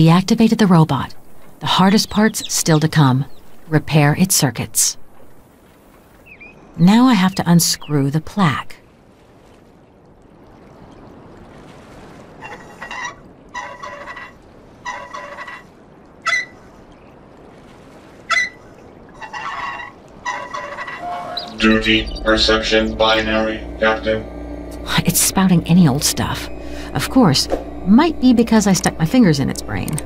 Deactivated the robot. The hardest part's still to come. Repair its circuits. Now I have to unscrew the plaque. Duty perception binary, Captain. It's spouting any old stuff. Of course, might be because I stuck my fingers in its brain.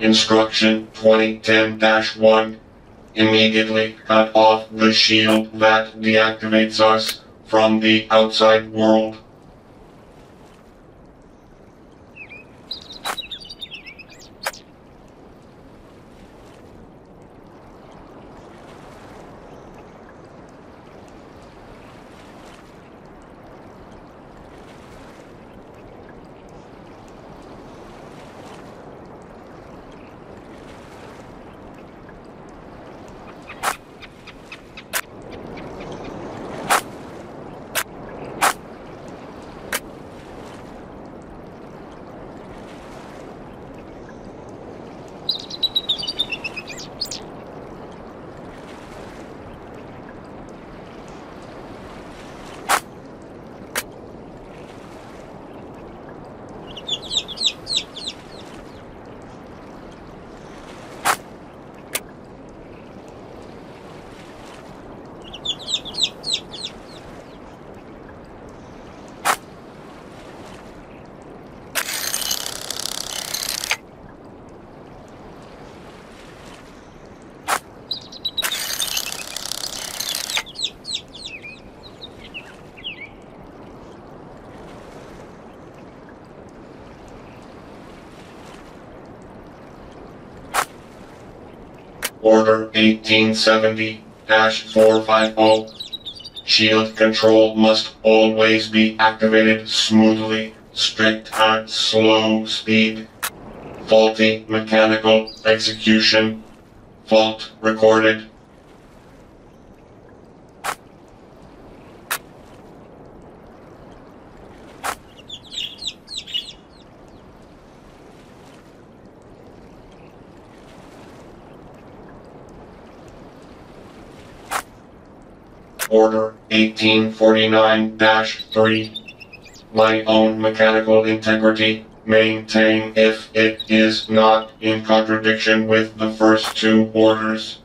Instruction 2010-1. Immediately cut off the shield that deactivates us from the outside world. Order 1870-450. Shield control must always be activated smoothly, strict at slow speed. Faulty mechanical execution. Fault recorded. Order 1849-3. My own mechanical integrity maintain if it is not in contradiction with the first two orders.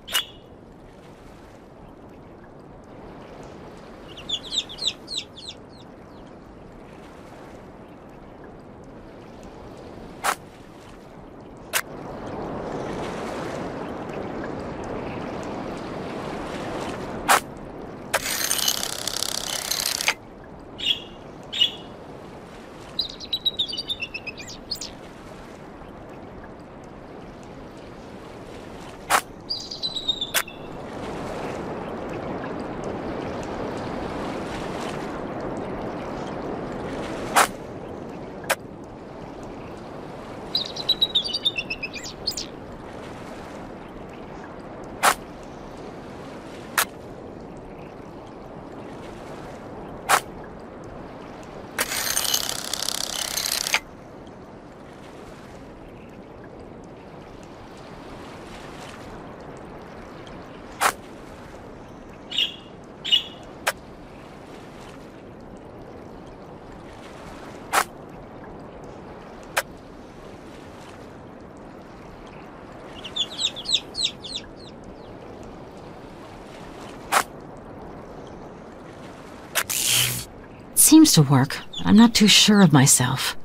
To work, I'm not too sure of myself.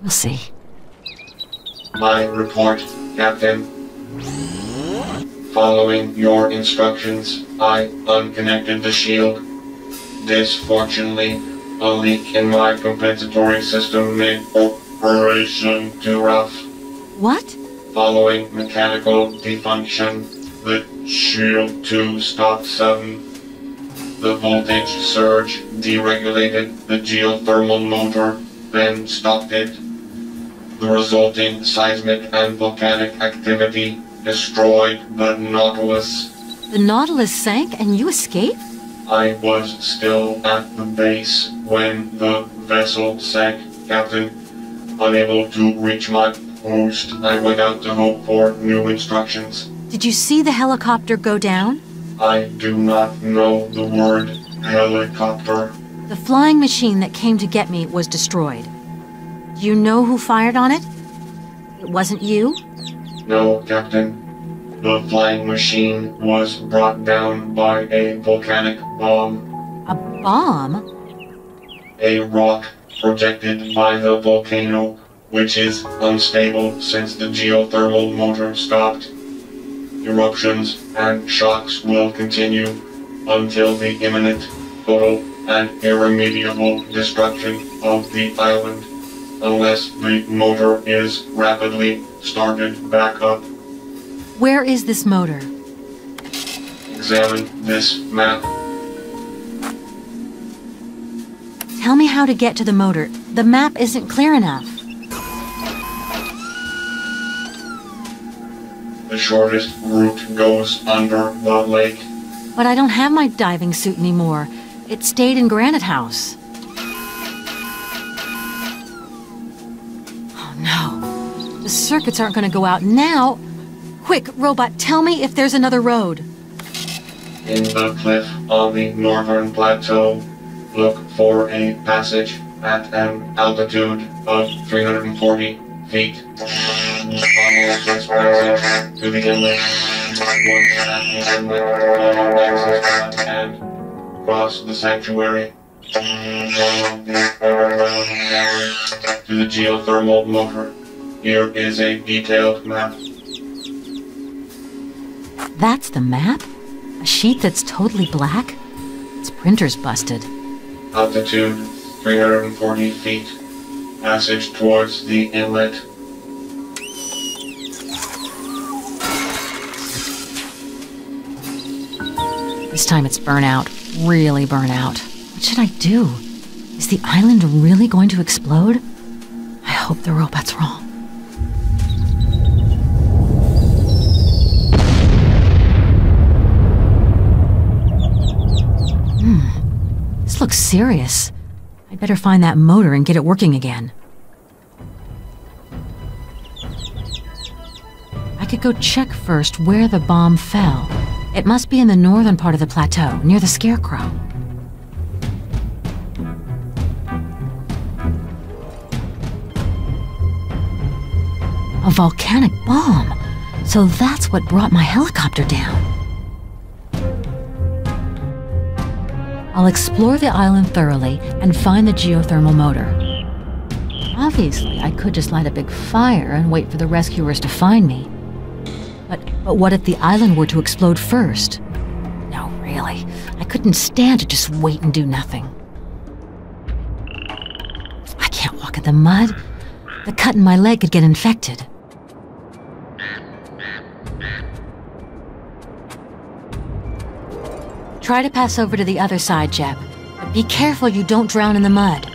We'll see. my report, Captain. Following your instructions, I unconnected the shield. This, fortunately, a leak in my compensatory system made operation too rough. What? Following mechanical defunction, the shield 2 stopped sudden. The voltage surge deregulated the geothermal motor, then stopped it. The resulting seismic and volcanic activity destroyed the Nautilus. The Nautilus sank and you escaped? I was still at the base when the vessel sank, Captain. Unable to reach my post, I went out to hope for new instructions. Did you see the helicopter go down? I do not know the word helicopter. The flying machine that came to get me was destroyed. Do you know who fired on it? It wasn't you? No, Captain. The flying machine was brought down by a volcanic bomb. A bomb? A rock projected by the volcano, which is unstable since the geothermal motor stopped. Eruptions and shocks will continue until the imminent, total, and irremediable destruction of the island, unless the motor is rapidly started back up. Where is this motor? Examine this map. Tell me how to get to the motor. The map isn't clear enough. The shortest route goes under the lake. But I don't have my diving suit anymore. It stayed in Granite House. Oh no. The circuits aren't going to go out now. Quick, robot, tell me if there's another road. In the cliff on the northern plateau, look for a passage at an altitude of 340 feet. To the inlet. Cross the sanctuary. To the geothermal motor. Here is a detailed map. That's the map? A sheet that's totally black? Its printer's busted. Altitude 340 feet. Passage towards the inlet. This time it's burnout. Really burnout. What should I do? Is the island really going to explode? I hope the robot's wrong. Hmm. This looks serious. I'd better find that motor and get it working again. I could go check first where the bomb fell. It must be in the northern part of the plateau, near the Scarecrow. A volcanic bomb. So that's what brought my helicopter down. I'll explore the island thoroughly and find the geothermal motor. Obviously, I could just light a big fire and wait for the rescuers to find me. But, but what if the island were to explode first? No, really. I couldn't stand to just wait and do nothing. I can't walk in the mud. The cut in my leg could get infected. Try to pass over to the other side, Jep. But be careful you don't drown in the mud.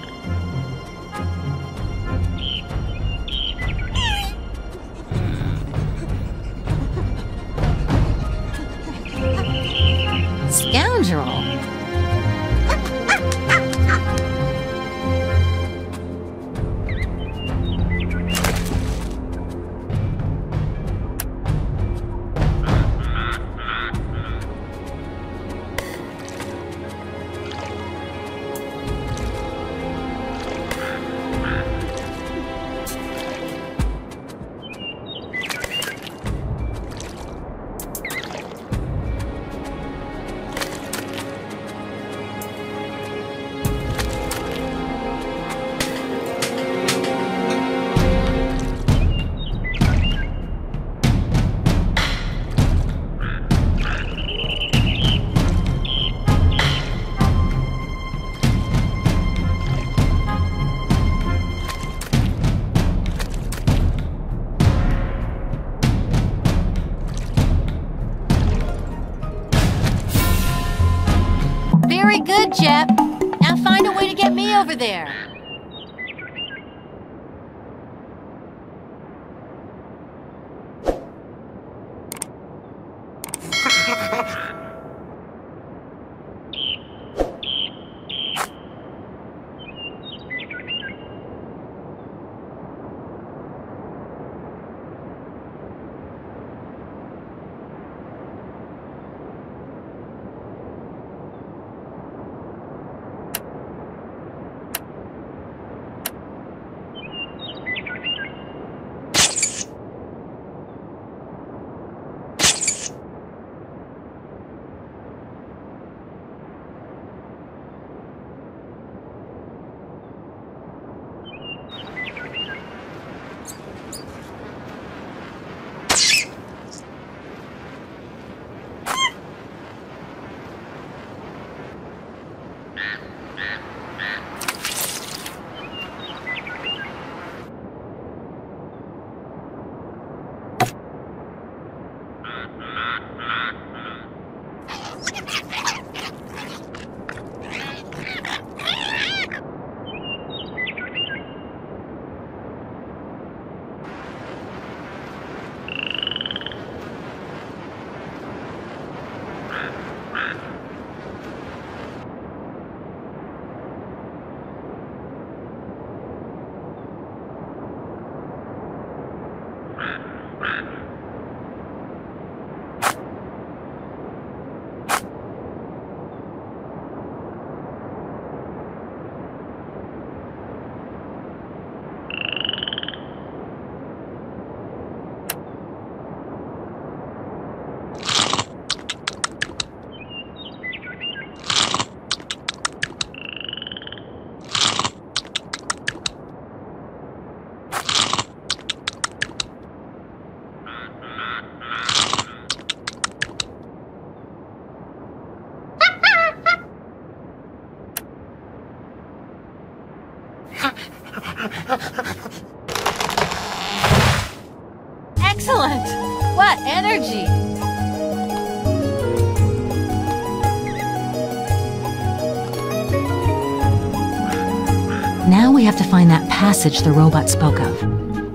Now we have to find that passage the robot spoke of,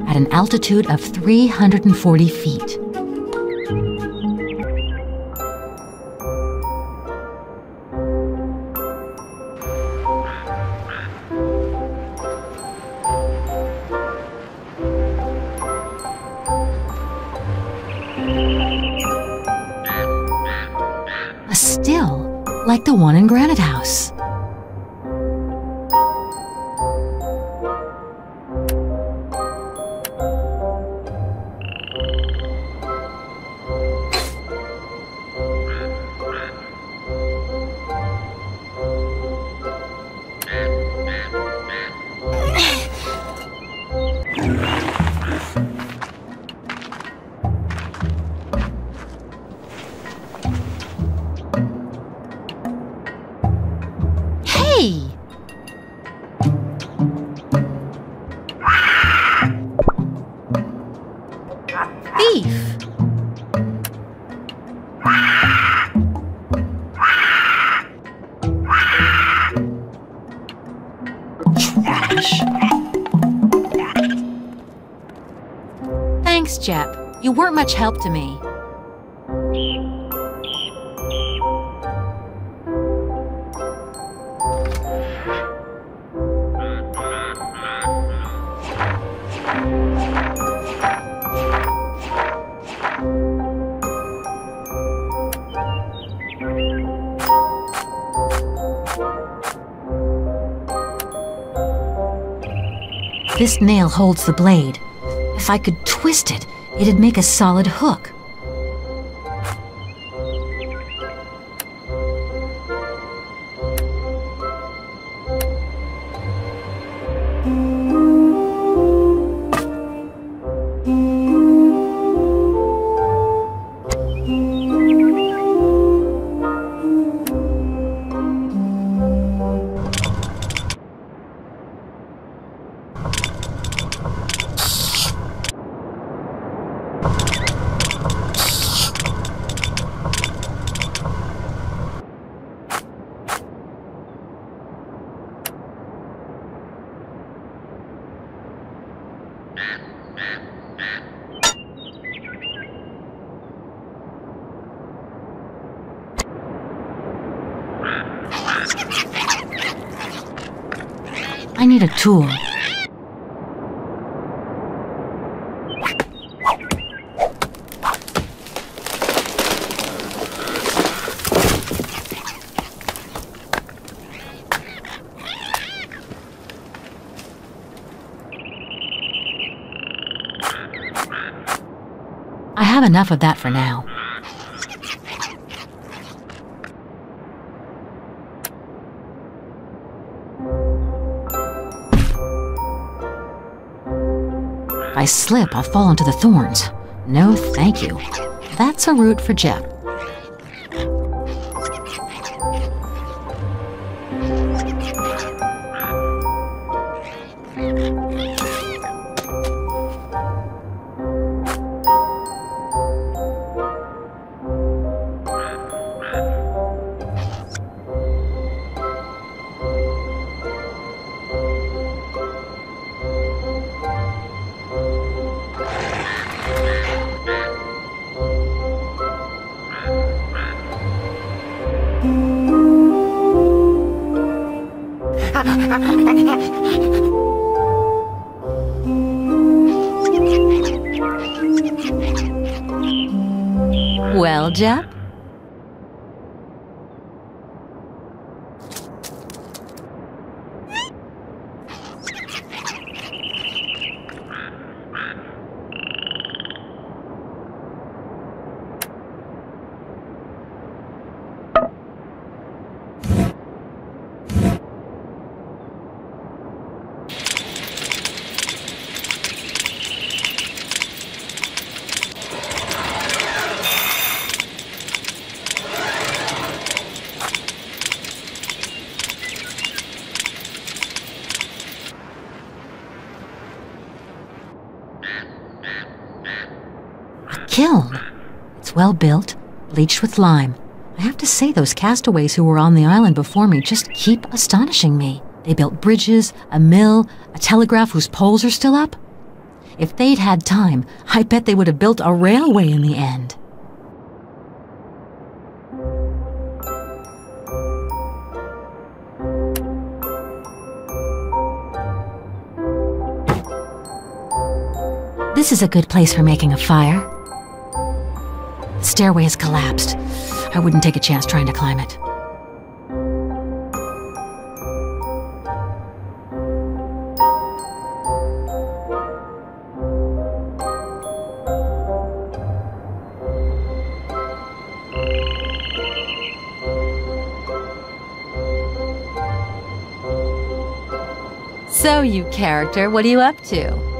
at an altitude of 340 feet. A still, like the one in Granite much help to me. This nail holds the blade. If I could twist it, it'd make a solid hook. Need a tool. I have enough of that for now. I slip, I'll fall into the thorns. No, thank you. That's a route for Jep. Well built, bleached with lime. I have to say, those castaways who were on the island before me just keep astonishing me. They built bridges, a mill, a telegraph whose poles are still up. If they'd had time, I bet they would have built a railway in the end. This is a good place for making a fire. Stairway has collapsed. I wouldn't take a chance trying to climb it. So, you character, what are you up to?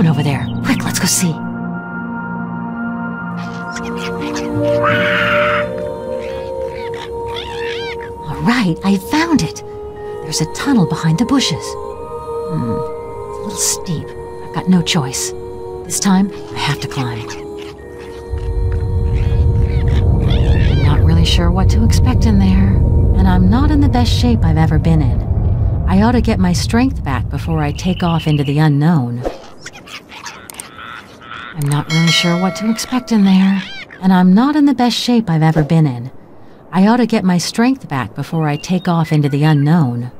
Movement over there. Quick, let's go see. All right, I found it. There's a tunnel behind the bushes. Hmm, it's a little steep. I've got no choice. This time, I have to climb. I'm not really sure what to expect in there, and I'm not in the best shape I've ever been in. I ought to get my strength back before I take off into the unknown. I'm not really sure what to expect in there. and I'm not in the best shape I've ever been in. I ought to get my strength back before I take off into the unknown.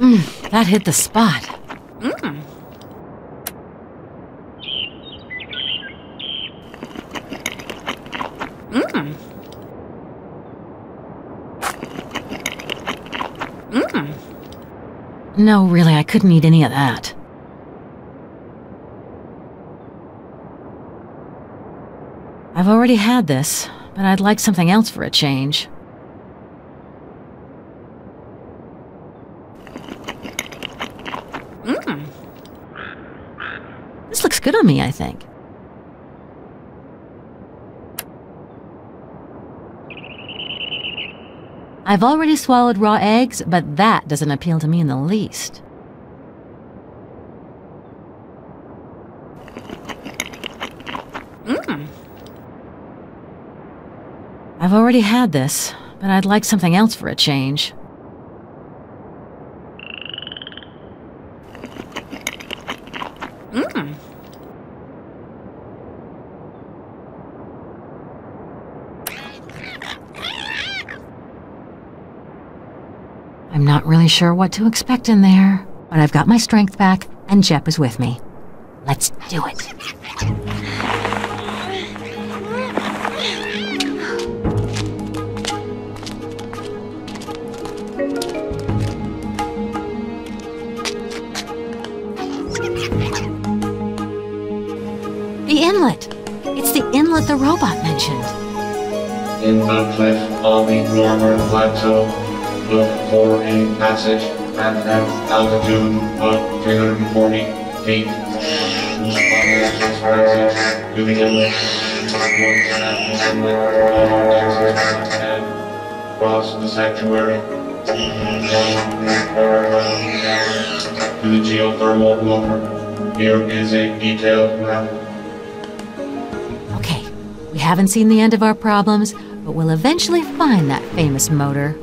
Mm, that hit the spot. Mm. Mm. Mm. No, really, I couldn't eat any of that. I've already had this, but I'd like something else for a change. Mm. This looks good on me, I think. I've already swallowed raw eggs, but that doesn't appeal to me in the least. Mm. I've already had this, but I'd like something else for a change. Mm. I'm not really sure what to expect in there, but I've got my strength back, and Jep is with me. Let's do it. The inlet! It's the inlet the robot mentioned. In the cliff on the northern plateau, for a passage at an altitude of 340 feet. Cross the sanctuary. To the geothermal blower. Here is a detailed map. Okay, we haven't seen the end of our problems, but we'll eventually find that famous motor.